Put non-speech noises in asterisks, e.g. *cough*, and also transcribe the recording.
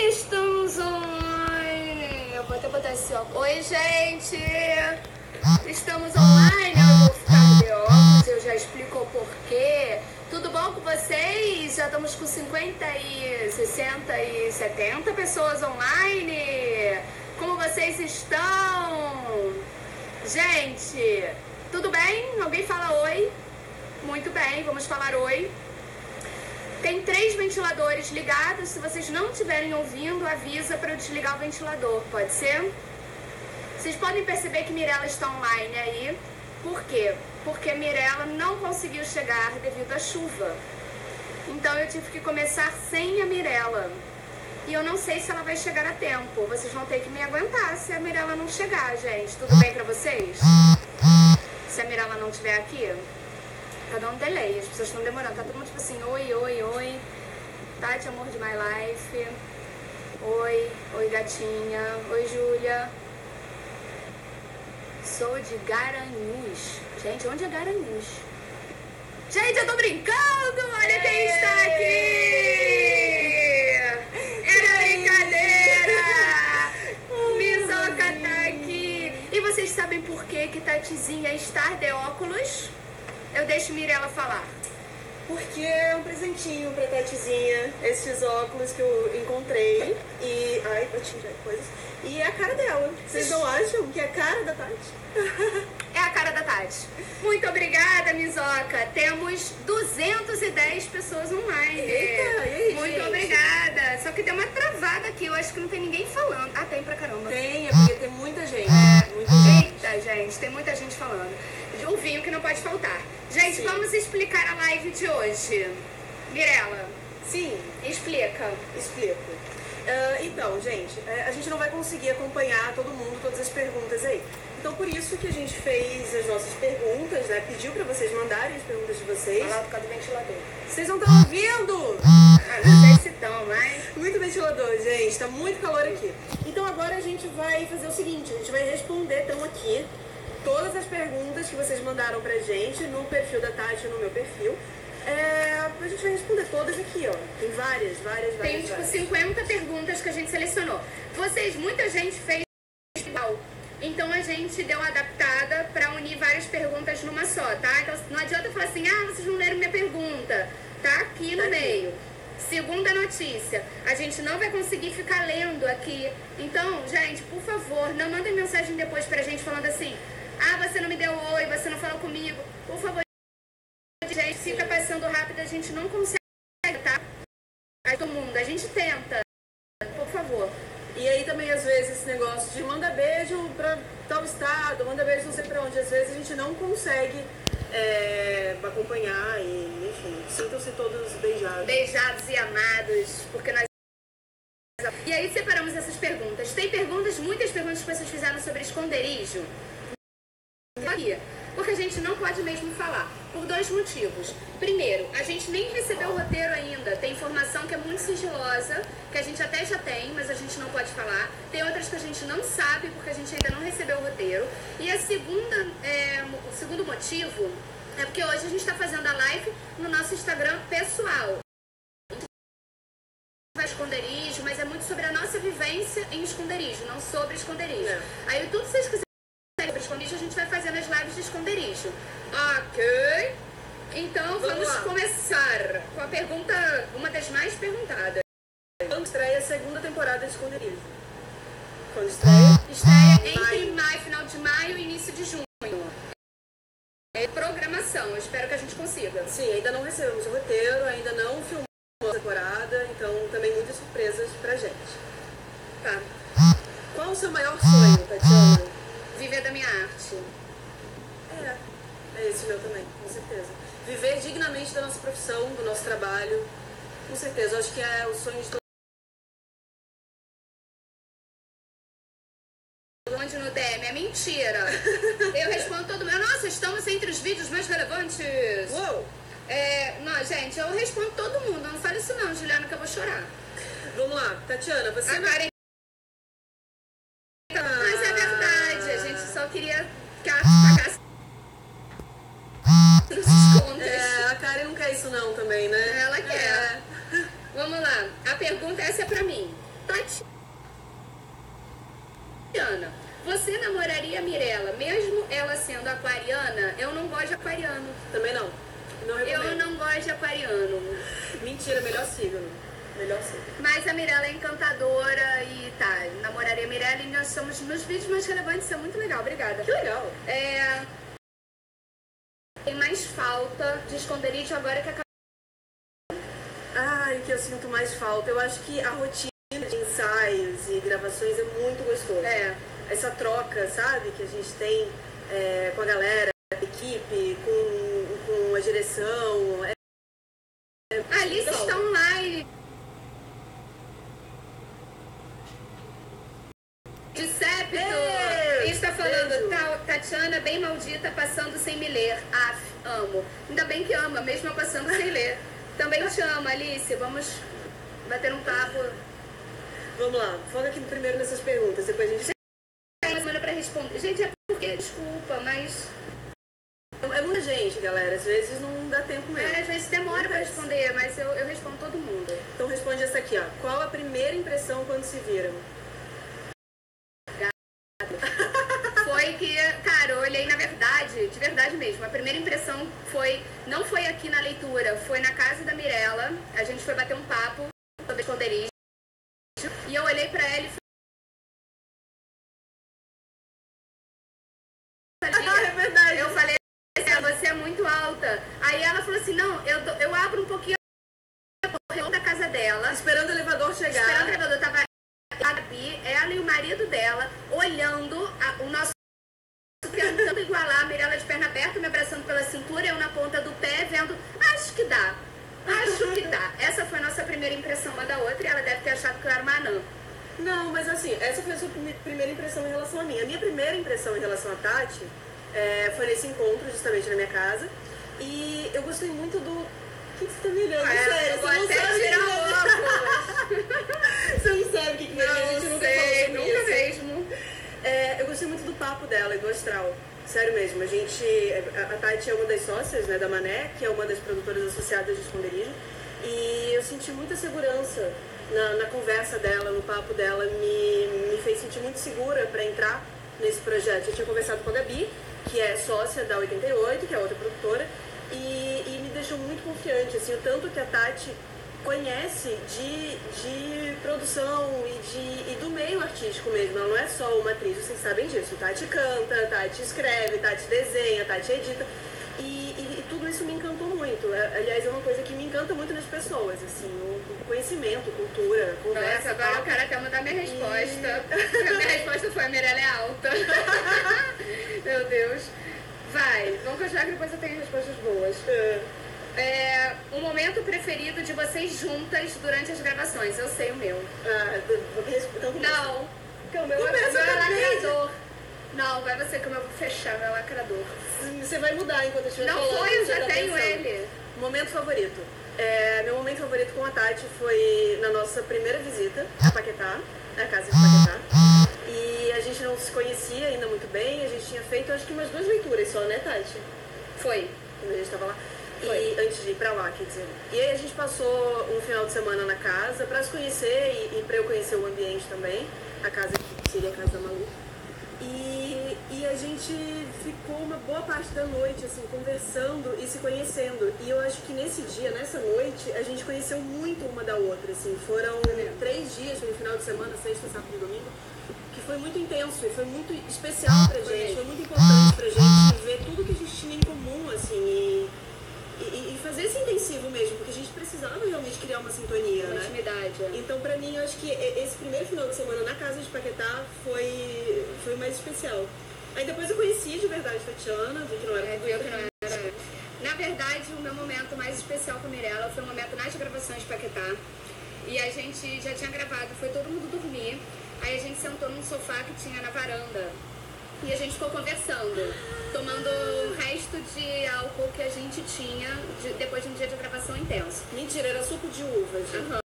Estamos online. Eu vou até botar esse óculos. Oi, gente. Estamos online. Eu vou ficar de óculos. Eu já explico o porquê. Tudo bom com vocês? Já estamos com 50 e 60 e 70 pessoas online. Como vocês estão? Gente, tudo bem? Alguém fala oi? Muito bem, vamos falar oi. Tem três ventiladores ligados. Se vocês não estiverem ouvindo, avisa para eu desligar o ventilador, pode ser? Vocês podem perceber que Mirella está online aí. Por quê? Porque Mirella não conseguiu chegar devido à chuva. Então eu tive que começar sem a Mirella. E eu não sei se ela vai chegar a tempo. Vocês vão ter que me aguentar se a Mirella não chegar, gente. Tudo bem pra vocês? Se a Mirella não estiver aqui? Tá dando delay, as pessoas estão demorando. Tá todo mundo tipo assim, oi, oi, oi. Tati, amor de my life. Oi, oi, gatinha. Oi, Júlia. Sou de Garanhuns. Gente, onde é Garanhuns? Gente, eu tô brincando! Olha quem está aqui! Era brincadeira! Misoca tá aqui! E vocês sabem por que que Tatizinha está de óculos? Eu deixo Mirella falar. Porque é um presentinho pra Tatizinha, esses óculos que eu encontrei. E. Ai, vou tirar coisas. E é a cara dela. Vocês não acham que é a cara da Tati? *laughs* É a cara da Tati. Muito obrigada, Misoca. Temos 210 pessoas online. Eita, e aí, Muito gente? obrigada. Só que tem uma travada aqui. Eu acho que não tem ninguém falando. Ah, tem pra caramba. Tem, é porque tem muita gente. Muita gente. Eita, gente, tem muita gente falando. O vinho que não pode faltar. Gente, Sim. vamos explicar a live de hoje. Mirella, Sim, explica. explico. Ah, então, gente, é, a gente não vai conseguir acompanhar todo mundo, todas as perguntas aí. Então, por isso que a gente fez as nossas perguntas, né? Pediu pra vocês mandarem as perguntas de vocês. Falar por causa do ventilador. Vocês não estão ouvindo? Ah, não sei se estão, mas... Muito ventilador, gente. Tá muito calor aqui. Então agora a gente vai fazer o seguinte, a gente vai responder então aqui todas as perguntas que vocês mandaram pra gente no perfil da Tati no meu perfil. É, a gente vai responder todas aqui, ó. Tem várias, várias, várias. Tem tipo várias. 50 perguntas que a gente selecionou. Vocês, muita gente fez igual. Então a gente deu adaptada pra unir várias perguntas numa só, tá? Então não adianta falar assim, ah, vocês não leram minha pergunta. Tá aqui no Tá aqui. meio. Segunda notícia, a gente não vai conseguir ficar lendo aqui. Então, gente, por favor, não mandem mensagem depois pra gente falando assim, ah, você não me deu oi, você não falou comigo. Por favor, gente, fica passando rápido, a gente não consegue, tá? Aí todo mundo, a gente tenta. Por favor. E aí também, às vezes, esse negócio de manda beijo pra tal estado, manda beijo não sei pra onde. Às vezes a gente não consegue é, acompanhar e, enfim, sintam-se todos beijados. Beijados e amados, porque nós. E aí separamos essas perguntas. Tem perguntas, muitas perguntas que vocês fizeram sobre esconderijo. Gente não pode mesmo falar. Por dois motivos. Primeiro, a gente nem recebeu o roteiro ainda. Tem informação que é muito sigilosa, que a gente até já tem, mas a gente não pode falar. Tem outras que a gente não sabe, porque a gente ainda não recebeu o roteiro. E a segunda, é, o segundo motivo é porque hoje a gente está fazendo a live no nosso Instagram pessoal. Esconderijo, mas é muito sobre a nossa vivência em esconderijo, não sobre esconderijo. É. Aí tudo que vocês quiserem esconderijo, a gente vai fazer nas lives de esconderijo. Ok? Então Vamos vamos, começar com a pergunta, uma das mais perguntadas. Quando estreia a segunda temporada de Esconderijo? Quando estreia? Estreia entre Maio. maio, final de maio e início de junho. É programação, eu espero que a gente consiga. Sim, ainda não recebemos o roteiro, ainda não filmamos a temporada, então também muitas surpresas pra gente. Tá. Qual o seu maior sonho, Tatiana? Viver da minha arte. É, é esse meu também, com certeza. Viver dignamente da nossa profissão, do nosso trabalho, com certeza. Eu acho que é o sonho de todo Onde no DM é mentira. *laughs* Eu respondo todo mundo. Nossa, estamos entre os vídeos mais relevantes. Uou! É, não, gente, eu respondo todo mundo. Não fale isso não, Juliana, que eu vou chorar. Vamos lá, Tatiana, você A Karen... contas. É, a Karen não quer isso não também, né? Ela quer. É. *laughs* Vamos lá, a pergunta essa é pra mim. Tatiana, você namoraria a Mirella, mesmo ela sendo aquariana? Eu não gosto de aquariano. Também não. Não Eu não gosto de aquariano. Mentira, melhor signo. Melhor signo. Mas a Mirella é encantadora e tá, namoraria a Mirella e nós somos nos vídeos mais relevantes, isso é muito legal, obrigada. Que legal. É... Tem mais falta de esconderijo agora que a Ai, que eu sinto mais falta. Eu acho que a rotina de ensaios e gravações é muito gostosa. É. Essa troca, sabe, que a gente tem é, com a galera, a equipe, com, com a direção. É, A Alice está online. De sépito. Beijo, está falando, beijo. "Ta- Tatiana bem maldita passando sem me ler. Af, amo. Ainda bem que ama, mesmo passando sem ler. Também te amo, Alice. Vamos bater um papo. vamos lá, foca aqui primeiro nessas perguntas, depois a gente. Tem uma semana pra responder. Gente, é porque, desculpa, mas É muita gente, galera. Às vezes não dá tempo mesmo. é, às vezes demora pra responder, mas eu, eu respondo todo mundo. Então responde essa aqui, ó. Qual a primeira impressão quando se viram? Foi que, cara, eu olhei na verdade, de verdade mesmo. A impressão foi, não foi aqui na leitura, foi na casa da Mirella. A gente foi bater um papo sobre esconderijo. E eu olhei pra ela e falei, *laughs* é verdade. eu falei, "É, você é muito alta. Aí ela falou assim, não, eu, dou- eu abro um pouquinho da casa dela. Esperando o elevador chegar. Esperando o elevador, tava a Gabi, ela e o marido dela, olhando a- o nosso tentando igualar a Mirella aberta, me abraçando pela cintura, eu na ponta do pé, vendo, acho que dá. Acho que dá. *laughs* Essa foi a nossa primeira impressão uma da outra e ela deve ter achado que eu era uma anã. Não, mas assim, essa foi a sua prime- primeira impressão em relação a mim. A minha primeira impressão em relação a Tati é, foi nesse encontro, justamente na minha casa. E eu gostei muito do. O que que você tá me olhando? É, Sério, você não sabe tirar o óculos. *laughs* Você não sabe o que que vai vir, a gente Não nunca sei, falou sobre nunca isso. mesmo. É, eu gostei muito do papo dela e do astral. Sério mesmo, a gente. A, Tati é uma das sócias né, da Mané, que é uma das produtoras associadas de esconderijo. E eu senti muita segurança na, na conversa dela, no papo dela. Me, me fez sentir muito segura para entrar nesse projeto. Eu tinha conversado com a Gabi, que é sócia da 88, que é outra produtora, e, e me deixou muito confiante, assim, o tanto que a Tati conhece de, de produção e, de, e do meio artístico mesmo. Ela não é só uma atriz, vocês sabem disso. Tati canta, Tati escreve, Tati desenha, Tati edita. E, e- e tudo isso me encantou muito. É- Aliás, é uma coisa que me encanta muito nas pessoas, assim, o, conhecimento, cultura, conversa. Nossa, agora eu papo. quero até mudar minha resposta. *laughs* A minha resposta foi a Mirella é alta. *laughs* Meu Deus. Vai, vamos continuar que depois eu tenho respostas boas. É. É, o momento preferido de vocês juntas durante as gravações. Eu sei o meu. Ah, então, Não, porque o meu, é- o Começa meu é lacrador. Não, vai você que o meu eu vou fechar, meu lacrador. Você vai mudar enquanto eu estiver Não falando. foi, eu já tá tenho ele. Momento favorito. É, meu momento favorito com a Tati foi na nossa primeira visita a Paquetá, na casa de Paquetá. E a gente não se conhecia ainda muito bem, a gente tinha feito acho que umas duas leituras só, né, Tati? Foi. Quando a gente tava lá. Foi. E antes de ir pra lá, quer dizer. E aí a gente passou um final de semana na casa pra se conhecer e, e pra eu conhecer o ambiente também. A casa que seria a casa da Malu. E, e a gente ficou uma boa parte da noite, assim, conversando e se conhecendo. E eu acho que nesse dia, nessa noite, a gente conheceu muito uma da outra, assim. Foram três dias, foi no final de semana, sexta, sábado e domingo, que foi muito intenso e foi muito especial pra gente, foi muito importante pra gente ver tudo que a gente tinha em comum, assim, e, e, fazer esse intensivo mesmo, porque a gente precisava realmente criar uma sintonia, Uma né? intimidade. Então, pra mim, eu acho que esse primeiro final de semana na casa de Paquetá foi, foi mais especial. Aí depois eu conheci de verdade a Tatiana, vi que não era É, viu que não era. Na verdade, o meu momento mais especial com a Mirella foi o momento nas gravações de Paquetá. E a gente já tinha gravado, foi todo mundo dormir. Aí a gente sentou num sofá que tinha na varanda. E a gente ficou conversando, tomando o resto de álcool que a gente tinha de- depois de um dia de gravação intenso. Mentira, era suco de uva, gente. Aham.